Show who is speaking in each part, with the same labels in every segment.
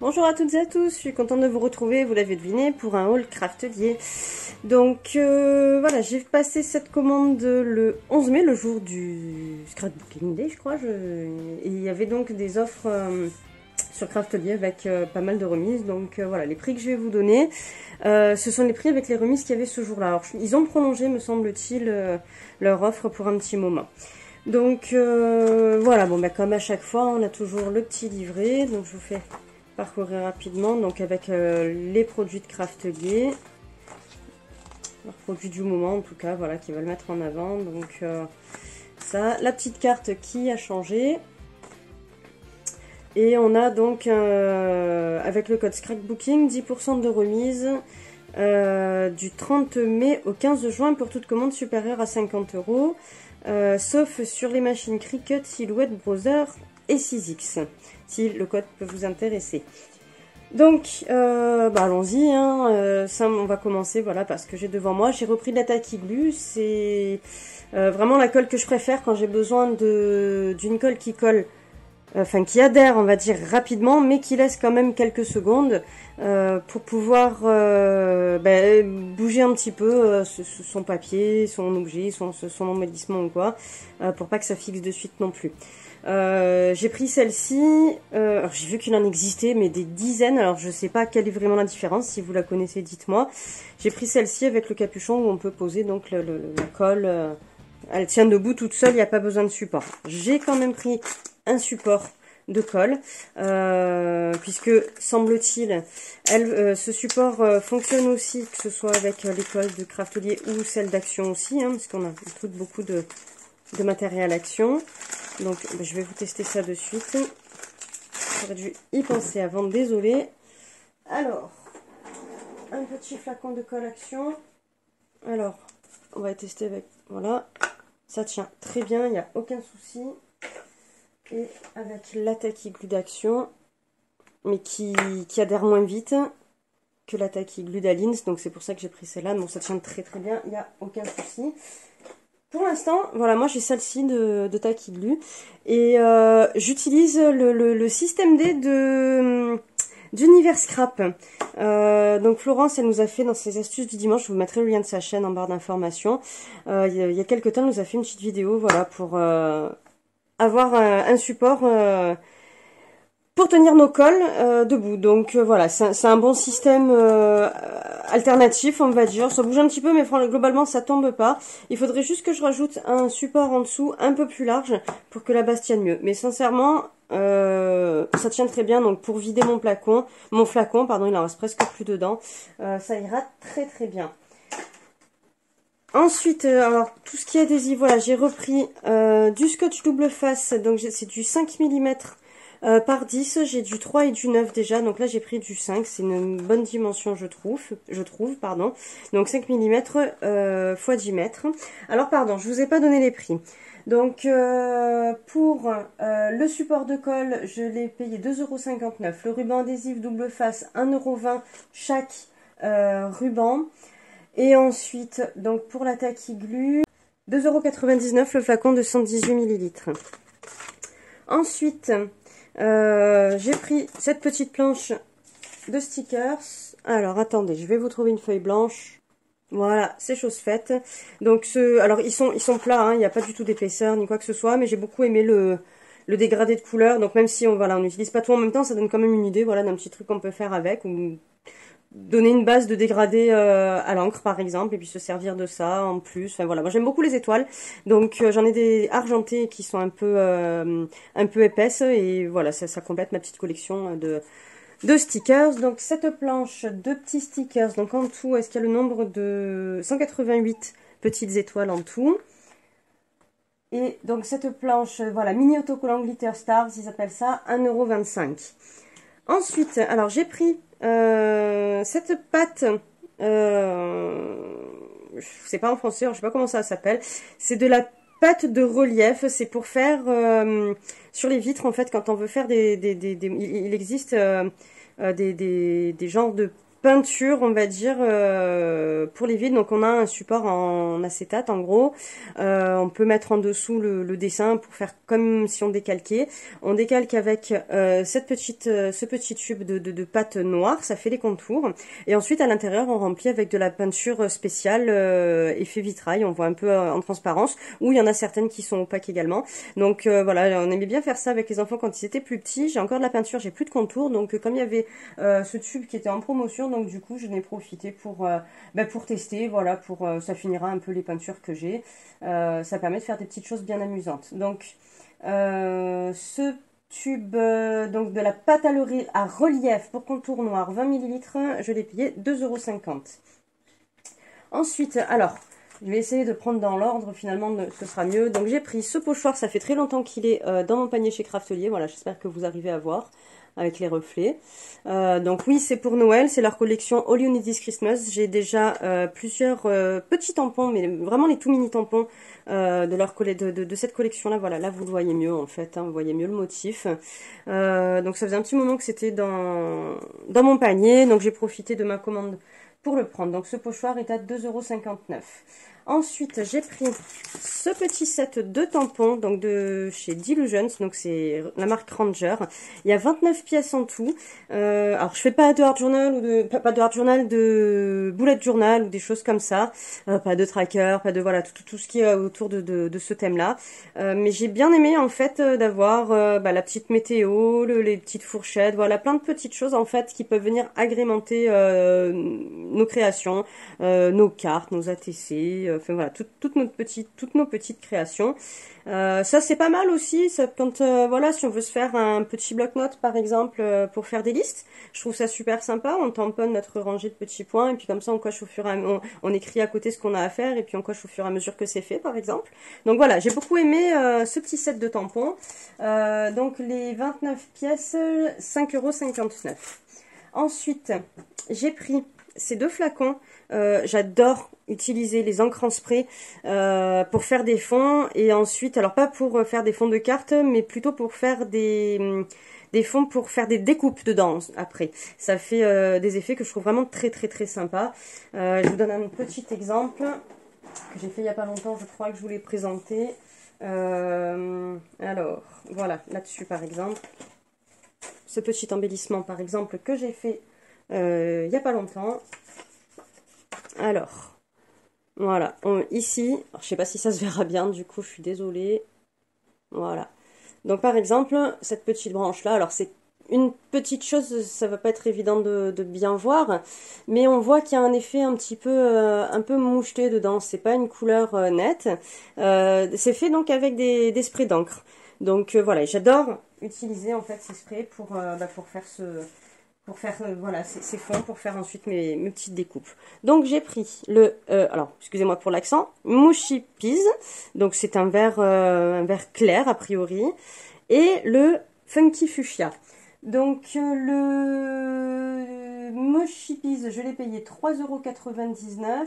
Speaker 1: Bonjour à toutes et à tous, je suis contente de vous retrouver, vous l'avez deviné, pour un haul craftelier. Donc euh, voilà, j'ai passé cette commande le 11 mai, le jour du scrapbooking day je crois. Et il y avait donc des offres euh, sur craftelier avec euh, pas mal de remises. Donc voilà, les prix que je vais vous donner, ce sont les prix avec les remises qu'il y avait ce jour-là. Alors ils ont prolongé, me semble-t-il, leur offre pour un petit moment. Donc voilà, bon bah comme à chaque fois, on a toujours le petit livret, donc je vous fais parcourir rapidement. Donc avec euh, les produits de Craftelier. Leurs produits du moment en tout cas, voilà, qui veulent mettre en avant. Donc euh, ça, la petite carte qui a changé. Et on a donc, euh, avec le code Scrapbooking, 10% de remise du 30 mai au 15 juin pour toute commande supérieure à 50 euros. sauf sur les machines Cricut, Silhouette, Browser et 6X si le code peut vous intéresser. Donc, euh, bah allons-y, hein, euh, ça, on va commencer, voilà, parce que j'ai devant moi, j'ai repris de la taille glue, c'est euh, vraiment la colle que je préfère quand j'ai besoin d'une colle qui colle, enfin qui adhère, on va dire, rapidement, mais qui laisse quand même quelques secondes pour pouvoir bah, bouger un petit peu son papier, son objet, son, son embellissement ou quoi, pour pas que ça fixe de suite non plus. Euh, j'ai pris celle-ci, euh, j'ai vu qu'il en existait, mais des dizaines, alors je sais pas quelle est vraiment la différence, si vous la connaissez, dites-moi. J'ai pris celle-ci avec le capuchon où on peut poser donc le, la colle, euh, elle tient debout toute seule, il n'y a pas besoin de support. J'ai quand même pris un support de colle, euh, puisque semble-t-il, ce support fonctionne aussi, que ce soit avec les colles de craftelier ou celle d'action aussi, hein, parce qu'on a tout beaucoup de, de matériel action. Donc, ben, je vais vous tester ça de suite. J'aurais dû y penser avant, désolé. Alors, un petit flacon de colle action. Alors, on va tester avec, voilà. Ça tient très bien, il n'y a aucun souci. Et avec l'attaque glue d'action, mais qui, adhère moins vite que l'attaque glue d'Alins. Donc c'est pour ça que j'ai pris celle-là. Bon, ça tient très très bien, il n'y a aucun souci. Pour l'instant, voilà, moi j'ai celle-ci de, de et euh, j'utilise le, système D de d'Univers Scrap. Euh, donc Florence, elle nous a fait dans ses astuces du dimanche, je vous mettrai le lien de sa chaîne en barre d'informations. Euh, il, y a, quelques temps, elle nous a fait une petite vidéo, voilà, pour avoir un support pour tenir nos cols euh, debout. Donc euh, voilà, c'est un bon système euh, alternatif, on va dire. Ça bouge un petit peu, mais globalement, ça tombe pas. Il faudrait juste que je rajoute un support en dessous un peu plus large pour que la base tienne mieux. Mais sincèrement, ça tient très bien. Donc pour vider mon flacon, mon flacon, pardon, il en reste presque plus dedans. ça ira très très bien. Ensuite, alors tout ce qui est adhésif, voilà, j'ai repris du scotch double face, donc c'est du 5 mm euh, par 10, j'ai du 3 et du 9 déjà. Donc là, j'ai pris du 5. C'est une bonne dimension, je trouve. Pardon. Donc 5 mm x 10 mètres. Alors, pardon, je vous ai pas donné les prix. Donc, euh, pour euh, le support de colle, je l'ai payé 2,59€. Le ruban adhésif double face, 1,20€ chaque ruban. Et ensuite, donc pour la taquille glue, 2,99€ le flacon de 118 ml. Ensuite, euh, j'ai pris cette petite planche de stickers. Alors, attendez, je vais vous trouver une feuille blanche. Voilà, c'est chose faite. Donc, ce, alors ils sont, ils sont plats, hein, il n'y a pas du tout d'épaisseur ni quoi que ce soit, mais j'ai beaucoup aimé le, dégradé de couleur. Donc, même si on voilà, n'utilise pas tout en même temps, ça donne quand même une idée, voilà, d'un petit truc qu'on peut faire avec donner une base de dégradé euh, à l'encre par exemple et puis se servir de ça en plus. Enfin voilà. Moi j'aime beaucoup les étoiles. Donc euh, j'en ai des argentées qui sont un peu euh, un peu épaisses et voilà ça, ça complète ma petite collection de de stickers. Donc cette planche de petits stickers. Donc en tout est-ce qu'il y a le nombre de 188 petites étoiles en tout? Et donc cette planche voilà mini autocollant glitter stars ils appellent ça 1,25€ ensuite alors j'ai pris euh, cette pâte, euh, je sais pas en français, je sais pas comment ça s'appelle. C'est de la pâte de relief. C'est pour faire euh, sur les vitres en fait quand on veut faire des, il existe euh, des, des genres de peinture, on va dire, euh, pour les vides. Donc on a un support en acétate, en gros. Euh, on peut mettre en dessous le, dessin pour faire comme si on décalquait. On décalque avec euh, cette petite, ce petit tube de, de, pâte noire, ça fait les contours. Et ensuite, à l'intérieur, on remplit avec de la peinture spéciale, effet vitrail. On voit un peu en transparence, ou il y en a certaines qui sont opaques également. Donc voilà, on aimait bien faire ça avec les enfants quand ils étaient plus petits. J'ai encore de la peinture, j'ai plus de contours. Donc comme il y avait ce tube qui était en promotion, donc du coup, je n'ai profité pour, euh, ben, pour tester, voilà, pour euh, ça finira un peu les peintures que j'ai. Euh, ça permet de faire des petites choses bien amusantes. Donc, ce tube donc de la pâte à, à relief pour contour noir 20 ml, je l'ai payé 2,50€. Ensuite, alors, je vais essayer de prendre dans l'ordre, finalement, ce sera mieux. Donc j'ai pris ce pochoir, ça fait très longtemps qu'il est dans mon panier chez Craftelier. Voilà, j'espère que vous arrivez à voir avec les reflets. Euh, donc oui, c'est pour Noël, c'est leur collection All You Need Is Christmas. J'ai déjà euh, plusieurs euh, petits tampons, mais vraiment les tout mini tampons de, leur de, de, cette collection-là. Voilà, là vous le voyez mieux en fait, hein, vous voyez mieux le motif. donc ça faisait un petit moment que c'était dans, dans mon panier, donc j'ai profité de ma commande pour le prendre. Donc ce pochoir est à 2,59€. Ensuite, j'ai pris ce petit set de tampons, donc de chez Delusions, donc c'est la marque Ranger. Il y a 29 pièces en tout. Euh, alors, je fais pas de hard journal ou de pas, de hard journal, de bullet journal ou des choses comme ça. Euh, pas de tracker, pas de voilà tout, tout, ce qui est autour de, de, ce thème-là. Euh, mais j'ai bien aimé en fait d'avoir bah, la petite météo, les petites fourchettes, voilà plein de petites choses en fait qui peuvent venir agrémenter nos créations, nos cartes, nos ATC voilà, toutes nos petites, créations. Euh, ça c'est pas mal aussi, quand euh, voilà, si on veut se faire un petit bloc-notes par exemple euh, pour faire des listes, je trouve ça super sympa. On tamponne notre rangée de petits points et puis comme ça on coche au fur et à on, on écrit à côté ce qu'on a à faire et puis on coche au fur et à mesure que c'est fait par exemple. Donc voilà, j'ai beaucoup aimé ce petit set de tampons. donc les 29 pièces, 5,59€. Ensuite, j'ai pris ces deux flacons. J'adore utiliser les encres en spray euh, pour faire des fonds et ensuite, alors pas pour faire des fonds de cartes, mais plutôt pour faire des, hum, des fonds pour faire des découpes dedans après. Ça fait euh, des effets que je trouve vraiment très très très sympa. Euh, je vous donne un petit exemple que j'ai fait il n'y a pas longtemps, je crois que je vous l'ai présenté. alors, voilà, là-dessus par exemple. Ce petit embellissement par exemple que j'ai fait il n'y a pas longtemps. Alors, voilà, ici, je sais pas si ça se verra bien, du coup je suis désolée. Voilà. Donc par exemple, cette petite branche là, alors c'est une petite chose, ça va pas être évident de, bien voir, mais on voit qu'il y a un effet un petit peu euh, un peu moucheté dedans, c'est pas une couleur euh, nette. Euh, c'est fait donc avec des, des sprays d'encre. Donc voilà, j'adore utiliser en fait ces sprays pour, bah, pour faire ce, pour faire euh, voilà ces, fonds pour faire ensuite mes, petites découpes. Donc j'ai pris le euh, alors excusez-moi pour l'accent Mushi Peas donc c'est un vert euh, un vert clair a priori et le Funky Fuchsia. Donc le Mushi Peas je l'ai payé 3,99€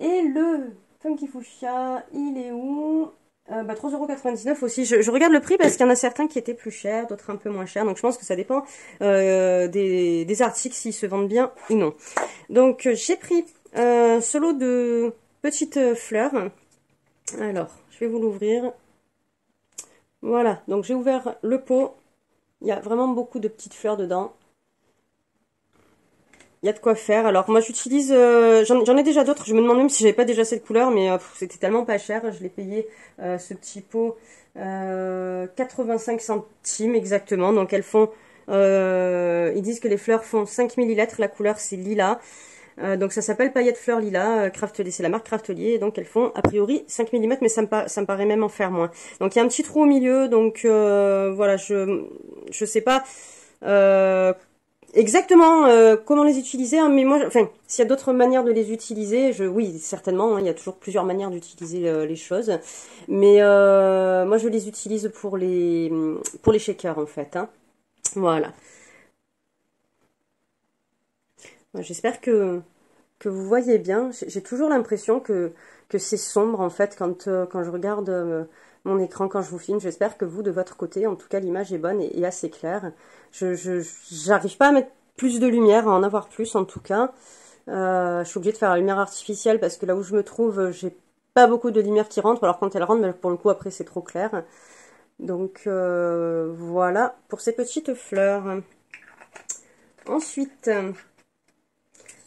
Speaker 1: et le Funky Fuchsia il est où? Euh, bah, 3,99€ aussi. Je, regarde le prix parce qu'il y en a certains qui étaient plus chers, d'autres un peu moins chers. Donc je pense que ça dépend euh, des, des, articles s'ils se vendent bien ou non. Donc euh, j'ai pris euh, ce lot de petites fleurs. Alors, je vais vous l'ouvrir. Voilà, donc j'ai ouvert le pot. Il y a vraiment beaucoup de petites fleurs dedans. Il y a de quoi faire. Alors moi j'utilise, euh, j'en ai déjà d'autres. Je me demande même si j'avais pas déjà cette couleur, mais euh, c'était tellement pas cher. Je l'ai payé euh, ce petit pot 85 centimes exactement. Donc elles font, ils disent que les fleurs font 5 millilitres. La couleur c'est lilas. donc ça s'appelle paillettes fleurs lilas, Craftelier, c'est la marque Craftelier, donc elles font a priori 5 mm, mais ça me, ça me paraît même en faire moins. Donc il y a un petit trou au milieu, donc voilà, je je sais pas exactement euh, comment les utiliser, hein, mais moi, enfin, s'il y a d'autres manières de les utiliser, je, oui, certainement, hein, il y a toujours plusieurs manières d'utiliser euh, les choses, mais euh, moi je les utilise pour les pour les shakers en fait, hein. voilà. J'espère que que vous voyez bien. J'ai toujours l'impression que que c'est sombre en fait quand quand je regarde mon écran quand je vous filme. J'espère que vous, de votre côté, en tout cas, l'image est bonne et, assez claire. Je n'arrive pas à mettre plus de lumière, à en avoir plus en tout cas. je suis obligée de faire la lumière artificielle parce que là où je me trouve, j'ai pas beaucoup de lumière qui rentre. Alors quand elle rentre, mais pour le coup après c'est trop clair. Donc voilà pour ces petites fleurs. Ensuite,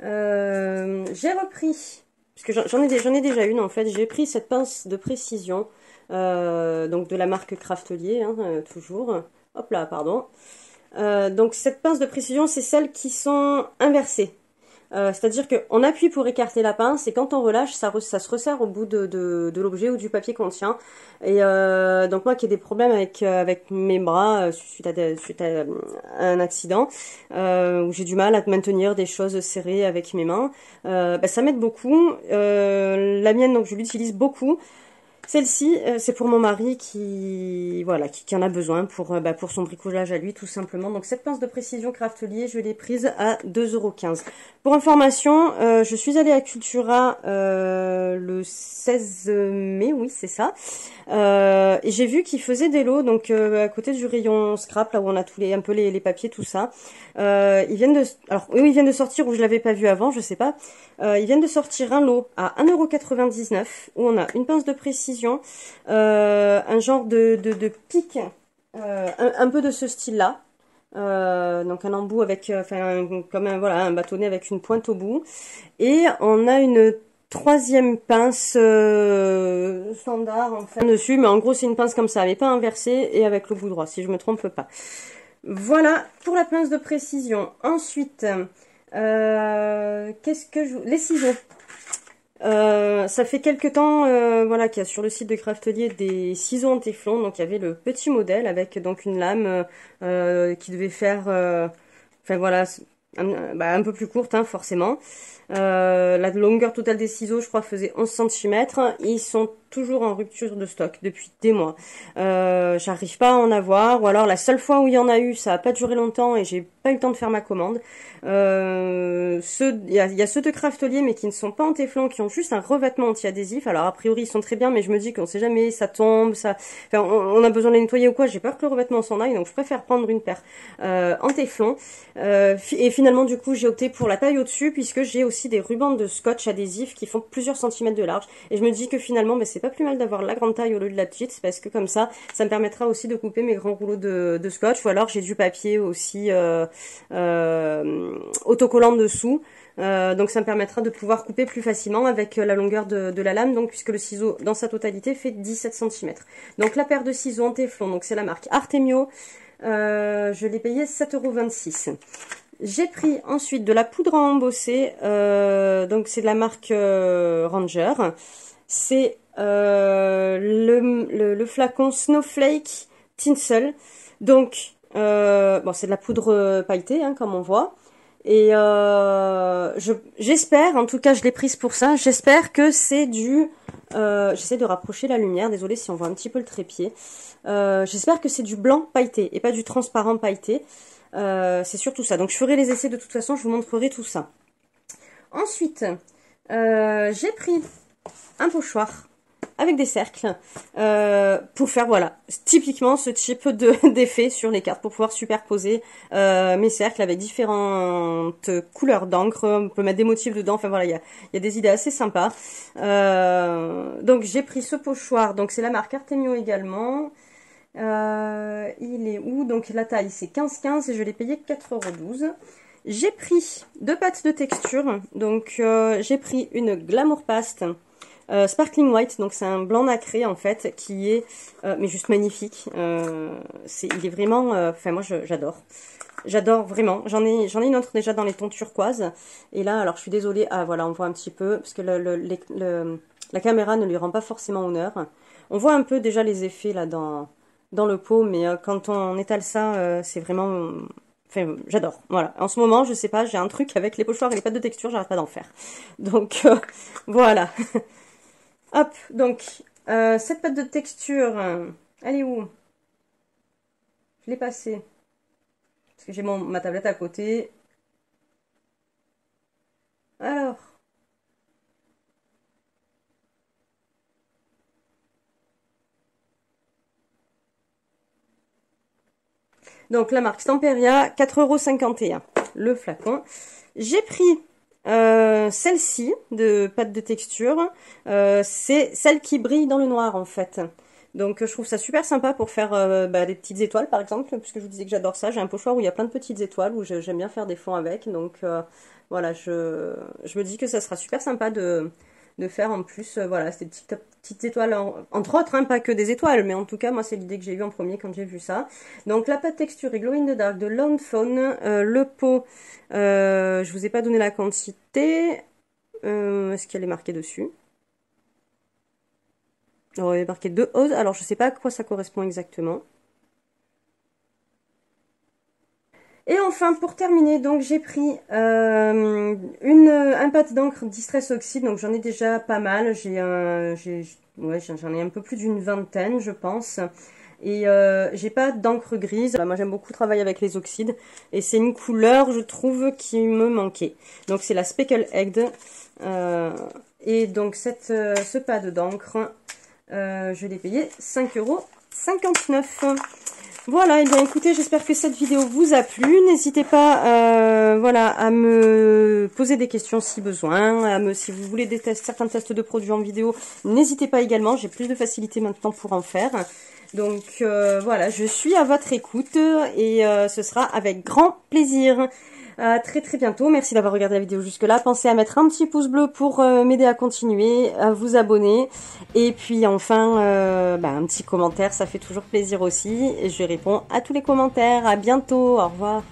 Speaker 1: j'ai repris parce que j'en ai, déjà une en fait, j'ai pris cette pince de précision, euh, donc de la marque Craftelier, hein, euh, toujours. Hop là, pardon. Euh, donc cette pince de précision, c'est celles qui sont inversées. C'est-à-dire qu'on appuie pour écarter la pince et quand on relâche, ça, se resserre au bout de, l'objet ou du papier qu'on tient. Et donc moi qui ai des problèmes avec, mes bras suite, à, suite à un accident, où j'ai du mal à maintenir des choses serrées avec mes mains, bah, ça m'aide beaucoup. la mienne, donc je l'utilise beaucoup. Celle-ci, euh, c'est pour mon mari qui, voilà, qui, en a besoin pour, euh, bah, pour son bricolage à lui, tout simplement. Donc cette pince de précision Craftelier, je l'ai prise à 2,15€. Pour information, euh, je suis allée à Cultura le 16 mai, oui, c'est ça. et j'ai vu qu'ils faisaient des lots, donc à côté du rayon scrap, là où on a tous les, un peu les, papiers, tout ça. ils viennent de, alors oui, ils viennent de sortir où je l'avais pas vu avant, je sais pas. ils viennent de sortir un lot à 1,99€ où on a une pince de précision euh, un genre de, pic, euh, un, peu de ce style-là. Euh, donc un embout avec, enfin comme un voilà un bâtonnet avec une pointe au bout. Et on a une troisième pince standard enfin dessus, mais en gros c'est une pince comme ça, mais pas inversée et avec le bout droit, si je me trompe pas. Voilà pour la pince de précision. Ensuite, qu'est-ce que je... Les ciseaux. Euh, ça fait quelques temps, euh, voilà, qu'il y a sur le site de Craftelier des ciseaux en téflon. Donc il y avait le petit modèle avec donc une lame euh, qui devait faire, enfin voilà, un, bah, un, peu plus courte, hein, forcément. la longueur totale des ciseaux, je crois, faisait 11 cm. Ils sont toujours en rupture de stock depuis des mois. Euh, J'arrive pas à en avoir, ou alors la seule fois où il y en a eu, ça a pas duré longtemps et j'ai pas eu le temps de faire ma commande. Euh, il y a, ceux de Craftelier mais qui ne sont pas en téflon, qui ont juste un revêtement anti-adhésif. Alors a priori ils sont très bien, mais je me dis qu'on sait jamais, ça tombe, ça, enfin, on, a besoin de les nettoyer ou quoi. J'ai peur que le revêtement s'en aille, donc je préfère prendre une paire euh, en téflon. Euh, et finalement du coup j'ai opté pour la taille au-dessus puisque j'ai aussi des rubans de scotch adhésif qui font plusieurs centimètres de large. Et je me dis que finalement ben, c'est pas plus mal d'avoir la grande taille au lieu de la petite parce que comme ça, ça me permettra aussi de couper mes grands rouleaux de, scotch ou alors j'ai du papier aussi euh, euh, autocollant dessous. Euh, donc ça me permettra de pouvoir couper plus facilement avec la longueur de, la lame, donc puisque le ciseau dans sa totalité fait 17 cm. Donc la paire de ciseaux en téflon, donc c'est la marque Artemio, je l'ai payé 7,26€. J'ai pris ensuite de la poudre à embosser, donc c'est de la marque Ranger. C'est euh, le, flacon Snowflake Tinsel. Donc, euh, c'est de la poudre pailletée, hein, comme on voit. Et euh, j'espère, en tout cas je l'ai prise pour ça, j'espère que c'est du... J'essaie de rapprocher la lumière, désolé si on voit un petit peu le trépied. J'espère que c'est du blanc pailleté et pas du transparent pailleté. c'est surtout ça. Donc je ferai les essais de toute façon, je vous montrerai tout ça. Ensuite, j'ai pris un pochoir avec des cercles euh, pour faire voilà typiquement ce type de d'effet sur les cartes pour pouvoir superposer euh, mes cercles avec différentes couleurs d'encre. On peut mettre des motifs dedans. Enfin voilà il y a, y a des idées assez sympas. Euh, donc j'ai pris ce pochoir. Donc c'est la marque Artemio également. Il est où? Donc la taille c'est 15-15 et je l'ai payé 4,12€ j'ai pris deux pâtes de texture. Donc j'ai pris une Glamour Paste euh, Sparkling White, donc c'est un blanc nacré en fait, qui est euh, mais juste magnifique. Euh, il est vraiment, enfin moi j'adore, j'adore vraiment. J'en ai, ai une autre déjà dans les tons turquoise. Et là, alors je suis désolée, ah voilà, on voit un petit peu parce que la caméra ne lui rend pas forcément honneur. On voit un peu déjà les effets là dans dans le pot, mais quand on étale ça, c'est vraiment Enfin, j'adore. Voilà. En ce moment, je sais pas, j'ai un truc avec les pochoirs et les pâtes de texture, j'arrête pas d'en faire. Donc, voilà. Hop, donc, euh, cette pâte de texture, elle est où? Je l'ai passée. Parce que j'ai ma tablette à côté. Alors. Donc la marque Stamperia, 4,51€. le flacon. J'ai pris euh, celle-ci de pâte de texture. Euh, c'est celle qui brille dans le noir en fait. Donc je trouve ça super sympa pour faire euh, bah, des petites étoiles par exemple, puisque je vous disais que j'adore ça. J'ai un pochoir où il y a plein de petites étoiles, où j'aime bien faire des fonds avec. Donc voilà, je, je, me dis que ça sera super sympa de, de faire en plus, euh, voilà, ces petites, petites étoiles, entre autres, hein, pas que des étoiles, mais en tout cas, moi, c'est l'idée que j'ai eue en premier quand j'ai vu ça. Donc, la pâte texture et Glow in the Dark de Longphone, euh, le pot, euh, je vous ai pas donné la quantité, est-ce qu'elle est marquée dessus? Alors, il est marqué 2 oses, alors je sais pas à quoi ça correspond exactement. Et enfin, pour terminer, donc j'ai pris euh, une, un pâte d'encre Distress Oxide, donc j'en ai déjà pas mal, j'ai j'en ai un peu plus d'une vingtaine, je pense. Et euh, j'ai pas d'encre grise, moi j'aime beaucoup travailler avec les oxydes, et c'est une couleur, je trouve, qui me manquait. Donc c'est la Speckle Egg, euh, et donc cette, ce pad d'encre, je l'ai payé 5,59€. Voilà, et eh bien écoutez, j'espère que cette vidéo vous a plu. N'hésitez pas euh, voilà, à me poser des questions si besoin. À me, si vous voulez des certains tests de produits en vidéo, n'hésitez pas également. J'ai plus de facilité maintenant pour en faire. Donc euh, voilà, je suis à votre écoute et euh, ce sera avec grand plaisir. À très très bientôt. Merci d'avoir regardé la vidéo jusque là. Pensez à mettre un petit pouce bleu pour euh, m'aider à continuer, à vous abonner. Et puis enfin, euh, bah, un petit commentaire, ça fait toujours plaisir aussi. Je réponds à tous les commentaires. À bientôt. Au revoir.